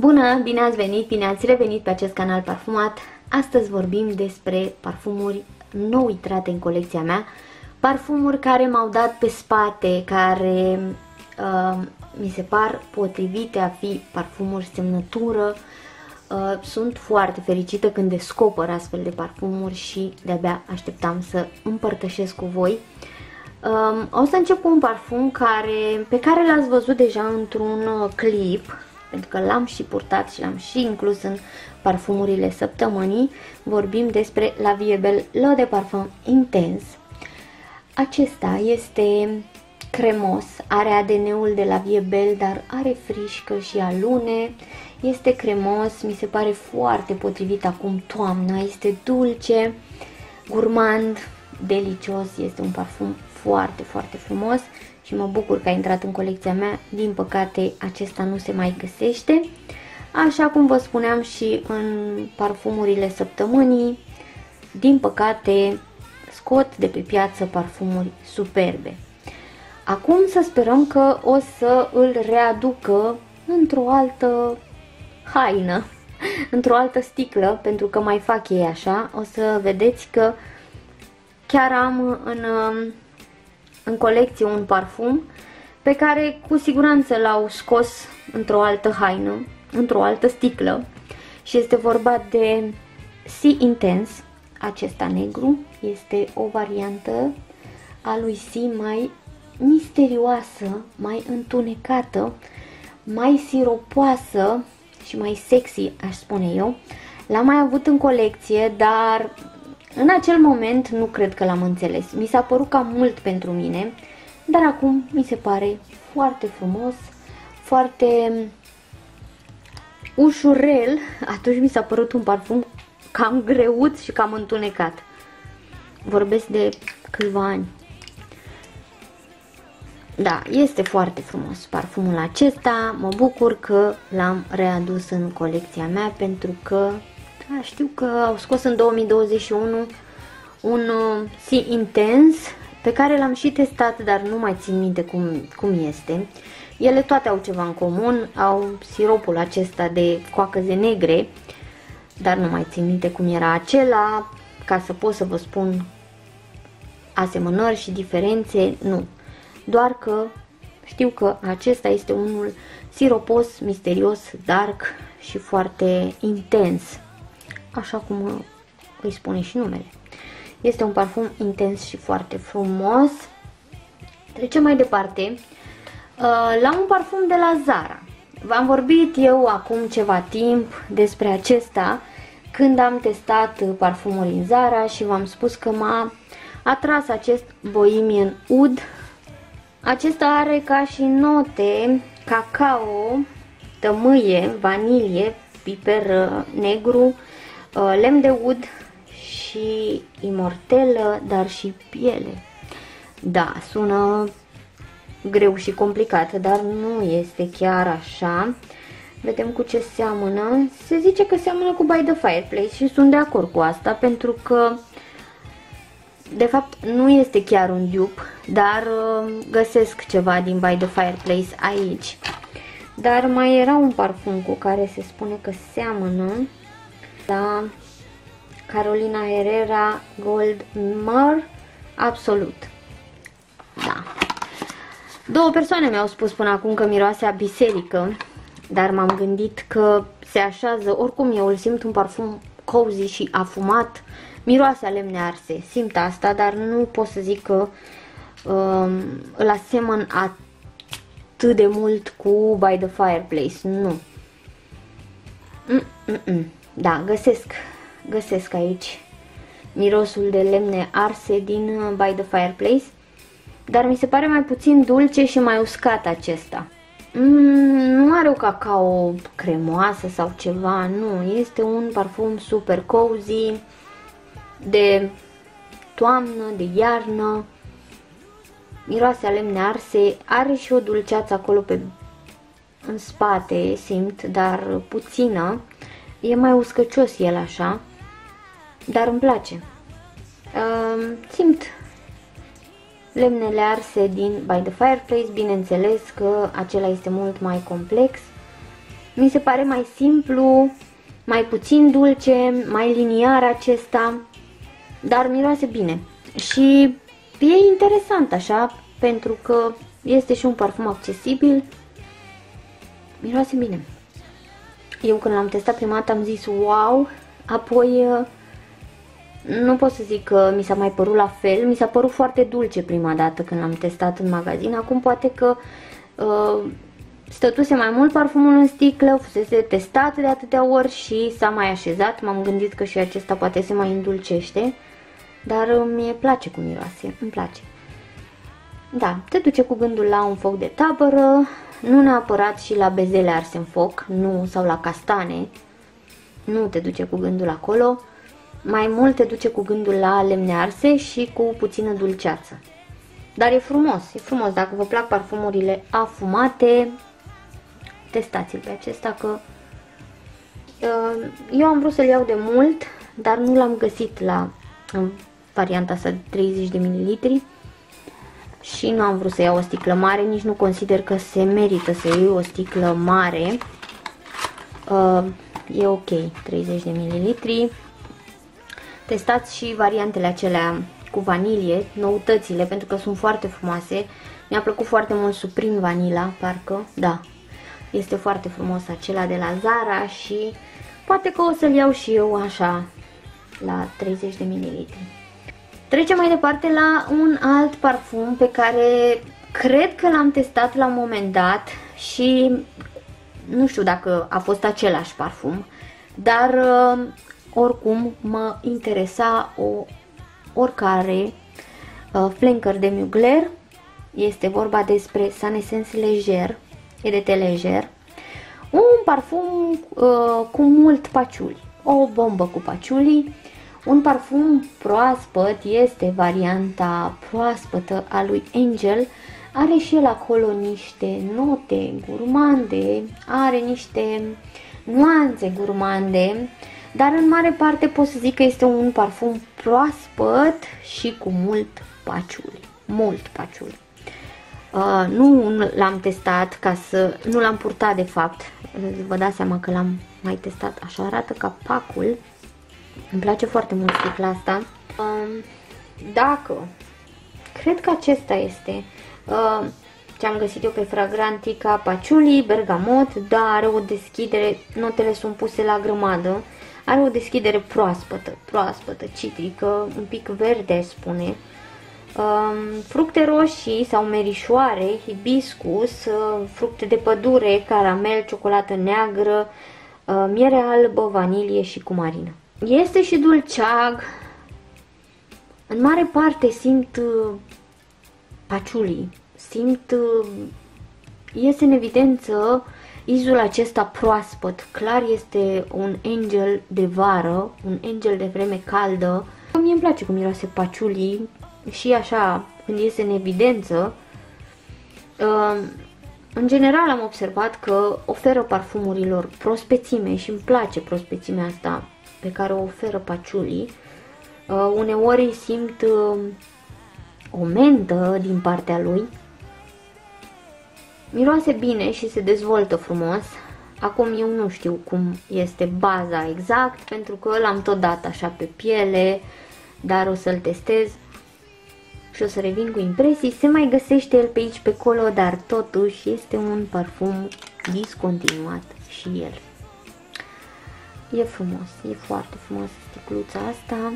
Bună, bine ați venit, bine ați revenit pe acest canal parfumat. Astăzi vorbim despre parfumuri nou intrate în colecția mea, parfumuri care m-au dat pe spate, care uh, mi se par potrivite a fi parfumuri semnătură. Uh, sunt foarte fericită când descoper astfel de parfumuri și de-abia așteptam să împărtășesc cu voi. Um, o să încep cu un parfum care, pe care l-ați văzut deja într-un uh, clip pentru că l-am și purtat și l-am și inclus în parfumurile săptămânii, vorbim despre La Vie Belle L'Eau de Parfum Intens. Acesta este cremos, are ADN-ul de La Vie Belle, dar are frișcă și alune, este cremos, mi se pare foarte potrivit acum toamna, este dulce, gurmand, delicios, este un parfum foarte, foarte frumos și mă bucur că a intrat în colecția mea. Din păcate, acesta nu se mai găsește. Așa cum vă spuneam și în parfumurile săptămânii, din păcate scot de pe piață parfumuri superbe. Acum să sperăm că o să îl readucă într-o altă haină, într-o altă sticlă, pentru că mai fac ei așa. O să vedeți că chiar am în în colecție un parfum pe care cu siguranță l-au scos într-o altă haină, într-o altă sticlă și este vorba de Sea Intense, acesta negru, este o variantă a lui Sea mai misterioasă, mai întunecată, mai siropoasă și mai sexy, aș spune eu. L-am mai avut în colecție, dar în acel moment nu cred că l-am înțeles. Mi s-a părut cam mult pentru mine, dar acum mi se pare foarte frumos, foarte ușurel. Atunci mi s-a părut un parfum cam greut și cam întunecat. Vorbesc de câțiva ani. Da, este foarte frumos parfumul acesta. Mă bucur că l-am readus în colecția mea pentru că da, știu că au scos în 2021 un uh, si intens pe care l-am și testat, dar nu mai țin minte cum, cum este. Ele toate au ceva în comun, au siropul acesta de coacăze negre, dar nu mai țin minte cum era acela, ca să pot să vă spun asemănări și diferențe, nu. Doar că știu că acesta este unul siropos, misterios, dark și foarte intens așa cum îi spune și numele. Este un parfum intens și foarte frumos. Trecem mai departe uh, la un parfum de la Zara. V-am vorbit eu acum ceva timp despre acesta când am testat parfumul în Zara și v-am spus că m-a atras acest Bohemian Oud. Acesta are ca și note cacao, tămâie, vanilie, piper uh, negru, Uh, lemn de ud și imortelă, dar și piele. Da, sună greu și complicat, dar nu este chiar așa. Vedem cu ce seamănă. Se zice că seamănă cu By the Fireplace și sunt de acord cu asta pentru că de fapt nu este chiar un dupe, dar uh, găsesc ceva din By the Fireplace aici. Dar mai era un parfum cu care se spune că seamănă da? Carolina Herrera Gold Mar Absolut. Da. Două persoane mi-au spus până acum că miroase a biserică, dar m-am gândit că se așează, oricum eu îl simt un parfum cozy și afumat, miroase a lemne arse, simt asta, dar nu pot să zic că um, îl asemăn atât de mult cu By the Fireplace, nu. Mm -mm -mm. Da, găsesc, găsesc aici mirosul de lemne arse din uh, By the Fireplace, dar mi se pare mai puțin dulce și mai uscat acesta. Mm, nu are o cacao cremoasă sau ceva, nu, este un parfum super cozy, de toamnă, de iarnă, miroase a lemne arse, are și o dulceață acolo pe în spate, simt, dar puțină. E mai uscăcios el așa, dar îmi place. Uh, simt lemnele arse din By the Fireplace, bineînțeles că acela este mult mai complex. Mi se pare mai simplu, mai puțin dulce, mai liniar acesta, dar miroase bine. Și e interesant așa, pentru că este și un parfum accesibil, miroase bine. Eu când l-am testat prima dată am zis wow, apoi nu pot să zic că mi s-a mai părut la fel, mi s-a părut foarte dulce prima dată când l-am testat în magazin, acum poate că uh, stătuse mai mult parfumul în sticlă, fusese testat de atâtea ori și s-a mai așezat, m-am gândit că și acesta poate se mai îndulcește, dar uh, mie place cum miroase, îmi place. Da, te duce cu gândul la un foc de tabără, nu neapărat și la bezele arse în foc, nu, sau la castane, nu te duce cu gândul acolo, mai mult te duce cu gândul la lemne arse și cu puțină dulceață. Dar e frumos, e frumos. Dacă vă plac parfumurile afumate, testați-l pe acesta că uh, eu am vrut să-l iau de mult, dar nu l-am găsit la varianta asta de 30 de ml și nu am vrut să iau o sticlă mare, nici nu consider că se merită să iei o sticlă mare. Uh, e ok, 30 de ml. Testați și variantele acelea cu vanilie, noutățile, pentru că sunt foarte frumoase. Mi-a plăcut foarte mult Supreme Vanilla, parcă, da. Este foarte frumos acela de la Zara și poate că o să-l iau și eu așa la 30 de ml. Trecem mai departe la un alt parfum pe care cred că l-am testat la un moment dat și nu știu dacă a fost același parfum, dar uh, oricum mă interesa o oricare uh, flanker de Mugler. Este vorba despre Sanesens Leger, e de leger. Un parfum uh, cu mult paciuli, o bombă cu paciuli. Un parfum proaspăt este varianta proaspătă a lui Angel. Are și el acolo niște note gurmande, are niște nuanțe gurmande dar în mare parte pot să zic că este un parfum proaspăt și cu mult paciuli, mult paciuli. Uh, nu l-am testat ca să, nu l-am purtat de fapt, vă dați seama că l-am mai testat, așa arată capacul, îmi place foarte mult sticla asta. Uh, dacă, cred că acesta este, uh, ce am găsit eu pe Fragrantica, paciuli, bergamot, dar are o deschidere, notele sunt puse la grămadă, are o deschidere proaspătă, proaspătă, citrică, un pic verde, aș spune. Um, fructe roșii sau merișoare, hibiscus, uh, fructe de pădure, caramel, ciocolată neagră, uh, miere albă, vanilie și cumarină. Este și dulceag. În mare parte simt uh, paciulii, simt, uh, iese în evidență Izul acesta proaspăt, clar este un angel de vară, un angel de vreme caldă. Mie îmi place cum miroase paciulii și așa, când iese în evidență. Uh, în general am observat că oferă parfumurilor prospețime și îmi place prospețimea asta pe care o oferă paciulii. Uh, uneori simt uh, o mentă din partea lui, Miroase bine și se dezvoltă frumos. Acum eu nu știu cum este baza exact, pentru că l-am tot dat așa pe piele, dar o să-l testez și o să revin cu impresii. Se mai găsește el pe aici, pe acolo, dar totuși este un parfum discontinuat și el. E frumos, e foarte frumos sticluța asta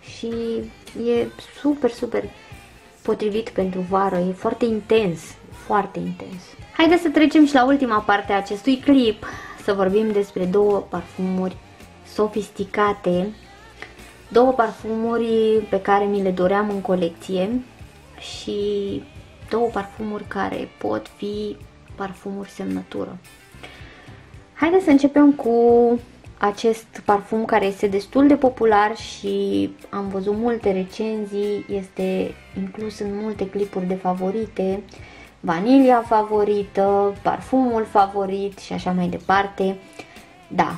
și e super, super potrivit pentru vară, e foarte intens, foarte intens. Haideți să trecem și la ultima parte a acestui clip, să vorbim despre două parfumuri sofisticate, două parfumuri pe care mi le doream în colecție și două parfumuri care pot fi parfumuri semnătură. Haideți să începem cu acest parfum care este destul de popular și am văzut multe recenzii, este inclus în multe clipuri de favorite vanilia favorită, parfumul favorit și așa mai departe. Da,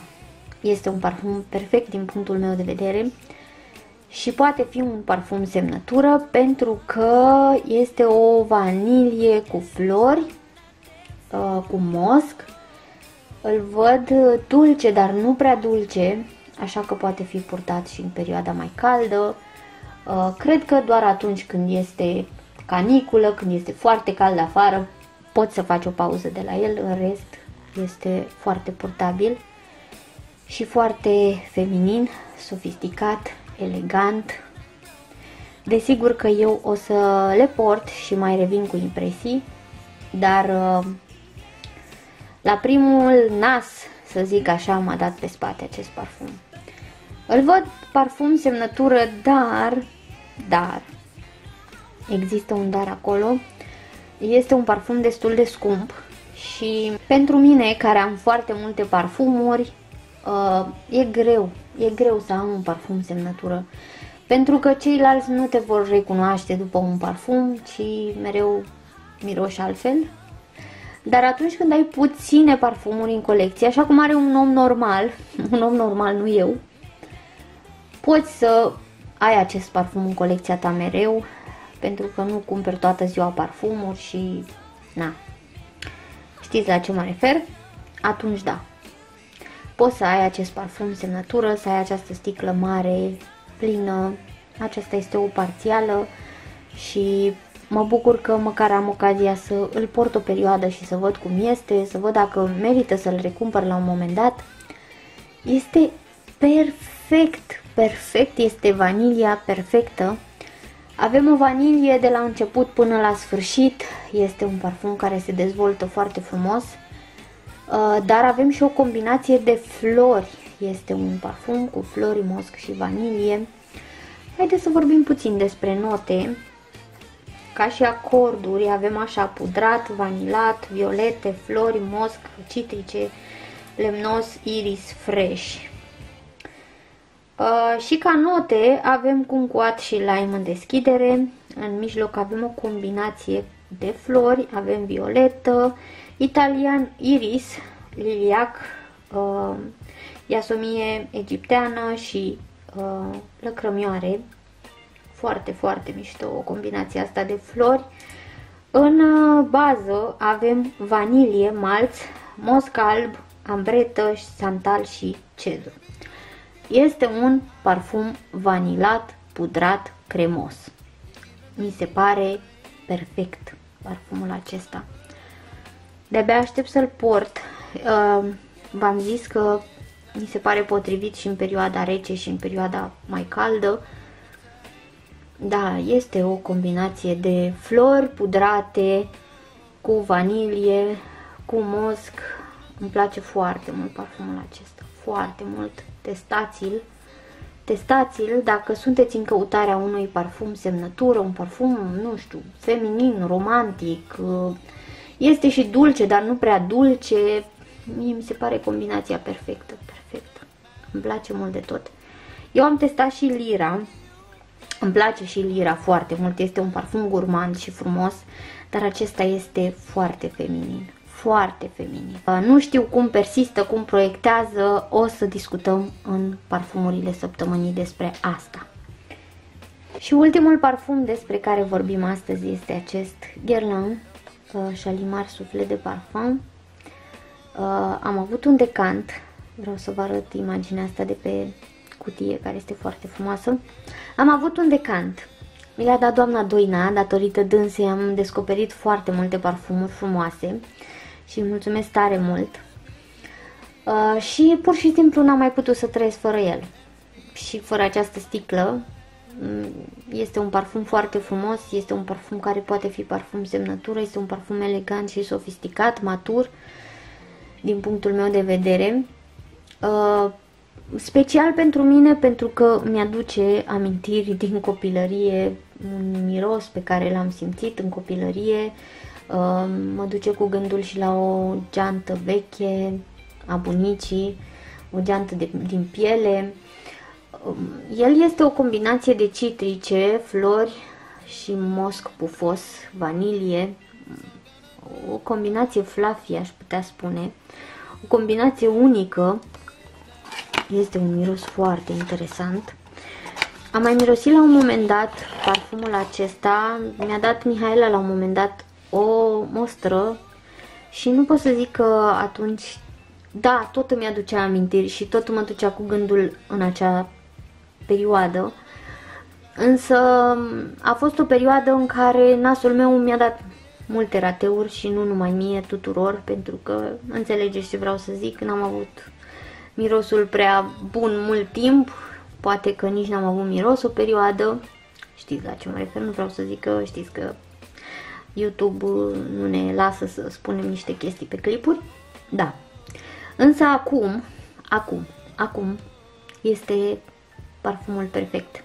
este un parfum perfect din punctul meu de vedere și poate fi un parfum semnătură pentru că este o vanilie cu flori, uh, cu mosc Îl văd dulce, dar nu prea dulce, așa că poate fi purtat și în perioada mai caldă. Uh, cred că doar atunci când este caniculă, când este foarte cald afară, poți să faci o pauză de la el, în rest este foarte portabil și foarte feminin, sofisticat, elegant. Desigur că eu o să le port și mai revin cu impresii, dar uh, la primul nas, să zic așa, m-a dat pe spate acest parfum. Îl văd parfum, semnătură, dar, dar, există un dar acolo, este un parfum destul de scump și pentru mine, care am foarte multe parfumuri, uh, e greu, e greu să am un parfum semnătură. Pentru că ceilalți nu te vor recunoaște după un parfum, ci mereu miroși altfel. Dar atunci când ai puține parfumuri în colecție, așa cum are un om normal, un om normal, nu eu, poți să ai acest parfum în colecția ta mereu, pentru că nu cumperi toată ziua parfumuri și na. Știți la ce mă refer? Atunci da. Poți să ai acest parfum semnătură, să ai această sticlă mare, plină. Aceasta este o parțială și mă bucur că măcar am ocazia să îl port o perioadă și să văd cum este, să văd dacă merită să-l recumpăr la un moment dat. Este perfect, perfect, este vanilia perfectă avem o vanilie de la început până la sfârșit, este un parfum care se dezvoltă foarte frumos, uh, dar avem și o combinație de flori, este un parfum cu flori, mosc și vanilie. Haideți să vorbim puțin despre note. Ca și acorduri avem așa pudrat, vanilat, violete, flori, mosc, citrice, lemnos, iris, fresh. Uh, și ca note avem cuncuat și lime în deschidere. În mijloc avem o combinație de flori, avem violetă, italian iris, liliac, uh, iasomie egipteană și uh, lăcrămioare. Foarte, foarte mișto o combinație asta de flori. În uh, bază avem vanilie, malț, mosc alb, ambretă, santal și cezur. Este un parfum vanilat, pudrat, cremos. Mi se pare perfect parfumul acesta. De-abia aștept să-l port. Uh, v-am zis că mi se pare potrivit și în perioada rece și în perioada mai caldă. Da, este o combinație de flori pudrate cu vanilie, cu mosc. Îmi place foarte mult parfumul acesta, foarte mult. Testați-l, testați-l dacă sunteți în căutarea unui parfum semnătură, un parfum, nu știu, feminin, romantic, uh, este și dulce, dar nu prea dulce, mie mi se pare combinația perfectă, perfectă, îmi place mult de tot. Eu am testat și Lira, îmi place și Lira foarte mult, este un parfum gurmand și frumos, dar acesta este foarte feminin foarte feminin. Uh, nu știu cum persistă, cum proiectează, o să discutăm în parfumurile săptămânii despre asta. Și ultimul parfum despre care vorbim astăzi este acest Guerlain uh, Shalimar Suflet de Parfum. Uh, am avut un decant, vreau să vă arăt imaginea asta de pe cutie care este foarte frumoasă. Am avut un decant, mi l-a dat doamna Doina, datorită dânsei am descoperit foarte multe parfumuri frumoase și mulțumesc tare mult. Uh, și pur și simplu n-am mai putut să trăiesc fără el. Și fără această sticlă, mm, este un parfum foarte frumos, este un parfum care poate fi parfum semnătură, este un parfum elegant și sofisticat, matur, din punctul meu de vedere. Uh, special pentru mine pentru că mi-aduce amintiri din copilărie, un miros pe care l-am simțit în copilărie, mă duce cu gândul și la o geantă veche a bunicii, o geantă de, din piele. El este o combinație de citrice, flori și mosc pufos, vanilie, o combinație fluffy, aș putea spune, o combinație unică. Este un miros foarte interesant. Am mai mirosit la un moment dat parfumul acesta, mi-a dat Mihaela la un moment dat o mostră și nu pot să zic că atunci da, tot îmi aducea amintiri și tot mă ducea cu gândul în acea perioadă. Însă a fost o perioadă în care nasul meu mi-a dat multe rateuri și nu numai mie, tuturor, pentru că înțelegeți ce vreau să zic, n-am avut mirosul prea bun mult timp, poate că nici n-am avut miros o perioadă, știți la ce mă refer, nu vreau să zic că știți că YouTube nu ne lasă să spunem niște chestii pe clipuri, da. Însă acum, acum, acum este parfumul perfect.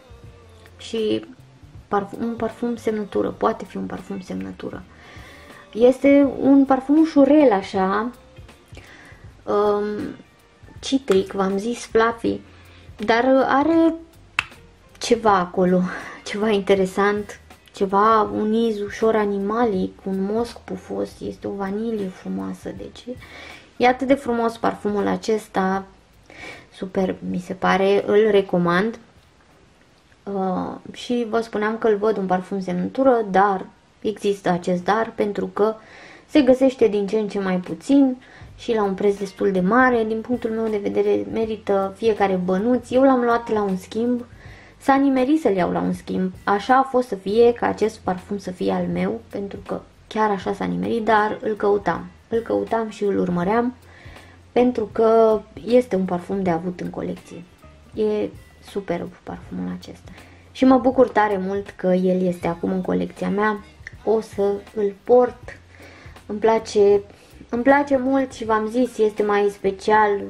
Și parfum, un parfum semnătură, poate fi un parfum semnătură. Este un parfum ușurel așa, um, citric, v-am zis, fluffy, dar are ceva acolo, ceva interesant, ceva, un iz ușor animalic, un mosc pufos, este o vanilie frumoasă, deci e atât de frumos parfumul acesta, super, mi se pare, îl recomand. Uh, și vă spuneam că îl văd un parfum semnătură, dar există acest dar pentru că se găsește din ce în ce mai puțin și la un preț destul de mare. Din punctul meu de vedere merită fiecare bănuț. Eu l-am luat la un schimb, s-a nimerit să-l iau la un schimb. Așa a fost să fie, ca acest parfum să fie al meu, pentru că chiar așa s-a nimerit, dar îl căutam. Îl căutam și îl urmăream pentru că este un parfum de avut în colecție. E superb parfumul acesta. Și mă bucur tare mult că el este acum în colecția mea. O să îl port. Îmi place îmi place mult și v-am zis, este mai special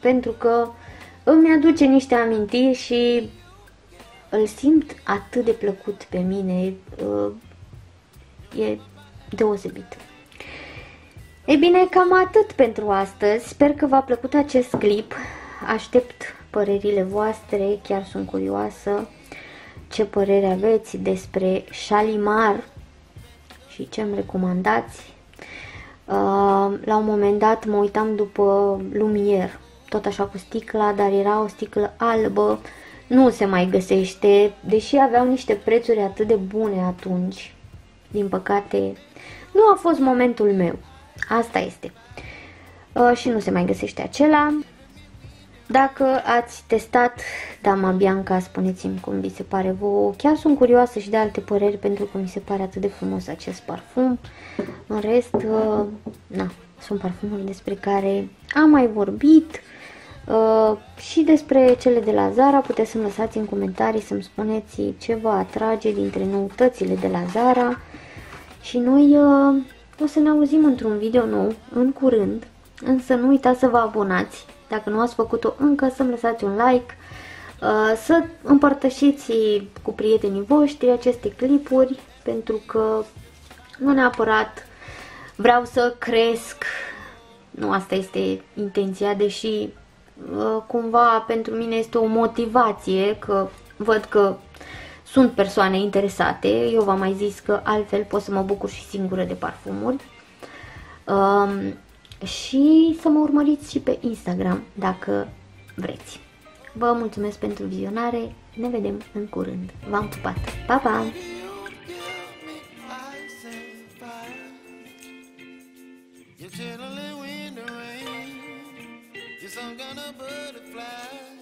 pentru că îmi aduce niște amintiri și îl simt atât de plăcut pe mine. Uh, e deosebit. Ei bine, cam atât pentru astăzi. Sper că v-a plăcut acest clip. Aștept părerile voastre, chiar sunt curioasă ce părere aveți despre Shalimar și ce îmi recomandați Uh, la un moment dat mă uitam după lumier, tot așa cu sticla, dar era o sticlă albă, nu se mai găsește, deși aveau niște prețuri atât de bune atunci. Din păcate, nu a fost momentul meu. Asta este. Uh, și nu se mai găsește acela. Dacă ați testat Dama Bianca, spuneți-mi cum vi se pare vouă. Chiar sunt curioasă și de alte păreri pentru că mi se pare atât de frumos acest parfum. În rest, uh, na, sunt parfumuri despre care am mai vorbit uh, și despre cele de la Zara. Puteți să-mi lăsați în comentarii să-mi spuneți ce vă atrage dintre noutățile de la Zara. Și noi uh, o să ne auzim într-un video nou în curând. Însă nu uitați să vă abonați dacă nu ați făcut-o încă, să-mi lăsați un like, uh, să împărtășiți cu prietenii voștri aceste clipuri, pentru că nu neapărat vreau să cresc, nu asta este intenția, deși uh, cumva pentru mine este o motivație că văd că sunt persoane interesate, eu v-am mai zis că altfel pot să mă bucur și singură de parfumuri. Um, și să mă urmăriți și pe Instagram dacă vreți. Vă mulțumesc pentru vizionare, ne vedem în curând. V-am pupat! Pa, pa! You're chilling in the rain. You're some kind of butterfly.